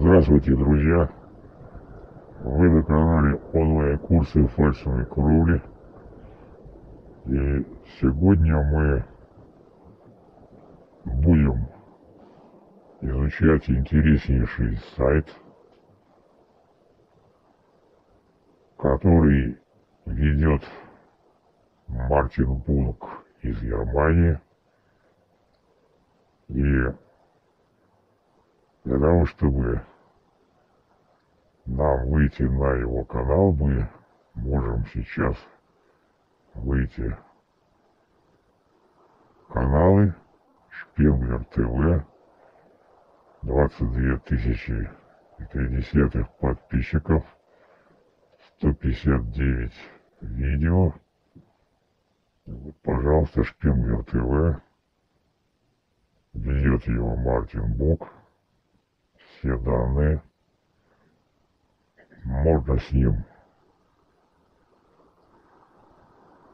Здравствуйте, друзья! Вы на канале онлайн-курсы фальшевой кровли. И сегодня мы будем изучать интереснейший сайт, который ведет Мартин Бунк из Германии. И для того, чтобы нам выйти на его канал, мы можем сейчас выйти каналы Шпенглер ТВ. 22 тысячи и три десятых подписчиков. 159 видео. Вот, пожалуйста Шпенглер ТВ. Ведет его Мартин Бок все данные можно с ним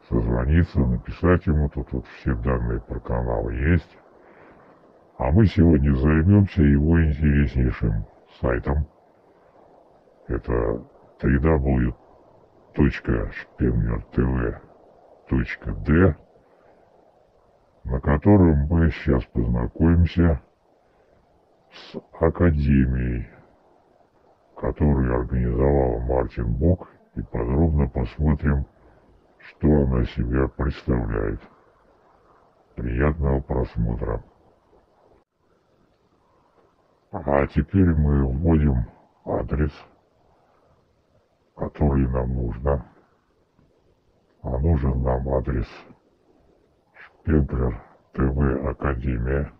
созвониться, написать ему, тут вот все данные про канал есть. А мы сегодня займемся его интереснейшим сайтом. Это www.spenglertv.d на котором мы сейчас познакомимся с Академией которую организовал Мартин Бок, и подробно посмотрим, что она себя представляет. Приятного просмотра. А теперь мы вводим адрес, который нам нужно. А нужен нам адрес Шпенглер ТВ Академия.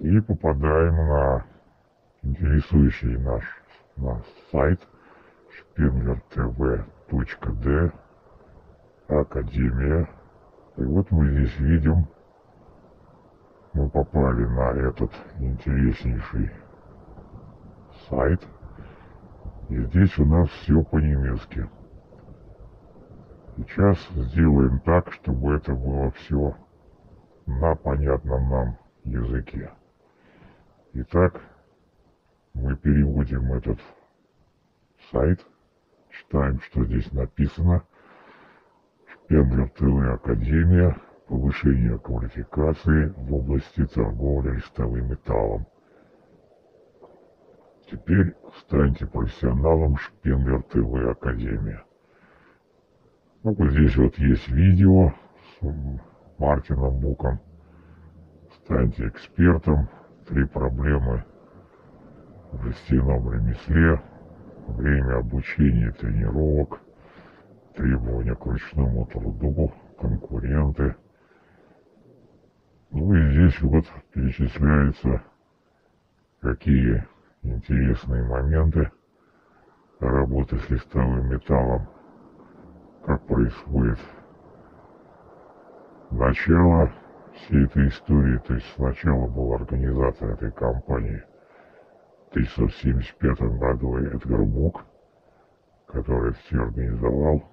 И попадаем на интересующий наш, наш сайт spenglertv.d Академия. И вот мы здесь видим, мы попали на этот интереснейший сайт. И здесь у нас все по-немецки. Сейчас сделаем так, чтобы это было все на понятном нам языке. Итак, мы переводим этот сайт, читаем, что здесь написано. Шпенглер ТВ Академия, повышение квалификации в области торговли листовым металлом. Теперь станьте профессионалом Шпенглер ТВ Академия. Ну, вот здесь вот есть видео с Мартином Буком. Станьте экспертом. Три проблемы в жестяном ремесле, время обучения тренировок, требования к ручному труду, конкуренты. Ну и здесь вот перечисляются какие интересные моменты работы с листовым металлом, как происходит начало всей этой истории, то есть сначала был организатор этой компании – 1975 году Эдгар Бук, который все организовал.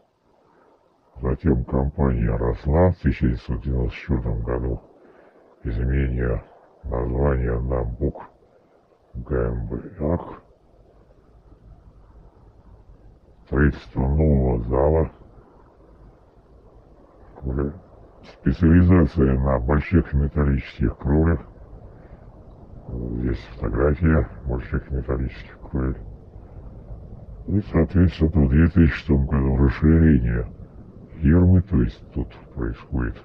Затем компания росла в 1994 году, изменение названия на БУК ГМБАХ, строительство нового зала, специализация на больших металлических кровлях, Здесь фотография больших металлических крыльев. И, соответственно, в 2006 году расширение фирмы, то есть тут происходит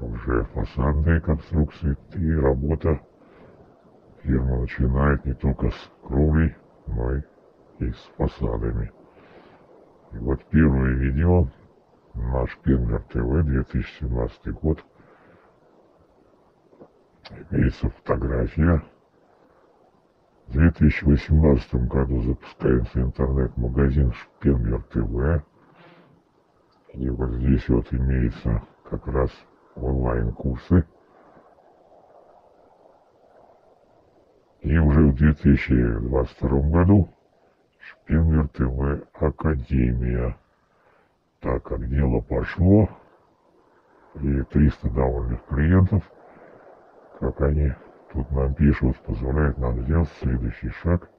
уже фасадные конструкции и работа фирма начинает не только с кровлей, но и, с фасадами. И вот первое видео, наш Пенгер ТВ, 2017 год, имеется фотография. В 2018 году запускается интернет-магазин Шпенглер ТВ. И вот здесь вот имеется как раз онлайн-курсы. И уже в 2022 году Шпенглер ТВ Академия. Так как дело пошло, и 300 довольных клиентов – как они Тут нам пишут, позволяет нам сделать следующий шаг.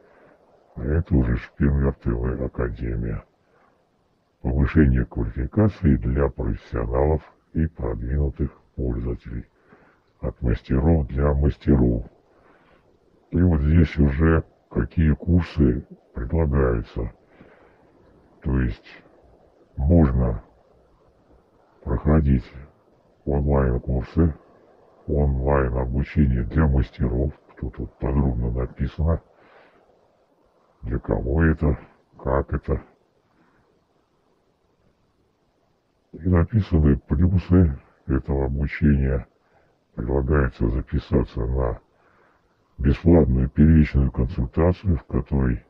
А это уже Шпингер ТВ Академия. Повышение квалификации для профессионалов и продвинутых пользователей. От мастеров для мастеров. И вот здесь уже какие курсы предлагаются. То есть можно проходить онлайн-курсы, онлайн-обучение для мастеров. Тут вот подробно написано, для кого это, как это. И написаны плюсы этого обучения. Предлагается записаться на бесплатную первичную консультацию, в которой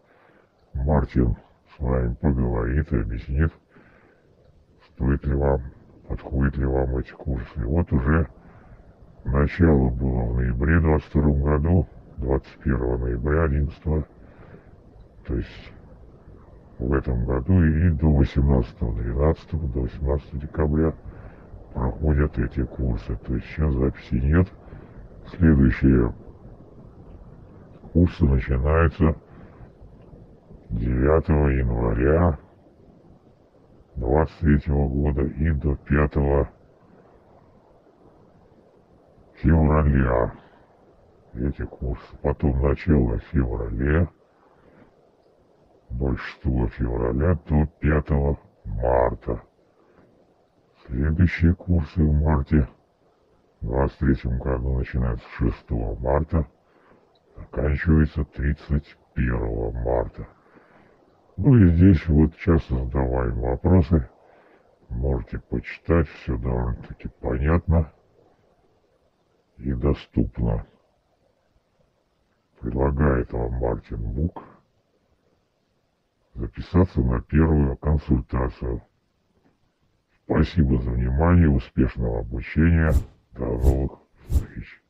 Мартин с вами поговорит и объяснит, стоит ли вам, подходит ли вам эти курсы. И вот уже начало было в ноябре 22 году, 21 ноября 11 то есть в этом году и до 18 12 до 18 декабря проходят эти курсы. То есть сейчас записи нет. Следующие курсы начинаются 9 января 23 года и до 5 февраля. Эти курсы. Потом начало февраля, большинство февраля до 5 марта. Следующие курсы в марте, в 23 году начинаются 6 марта, заканчивается 31 марта. Ну и здесь вот часто задаваем вопросы. Можете почитать, все довольно-таки понятно и доступно. Предлагает вам Мартин Бук записаться на первую консультацию. Спасибо за внимание, успешного обучения, до новых встреч.